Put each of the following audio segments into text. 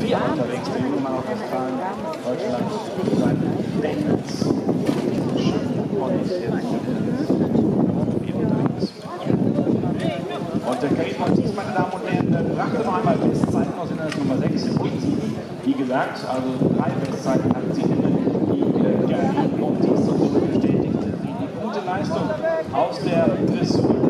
vier unterwegs, der junge Mann aus Australien, Deutschland, Daniels. Und unterwegs. Und der Karim Ortiz, meine Damen und Herren, brachte noch einmal Bestzeiten aus Hindernis Nummer 6 im Prinzip. Wie gesagt, also drei Bestzeiten hat sie äh, Karim Ortiz und somit bestätigte die gute Leistung aus der Dressur.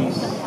gratis.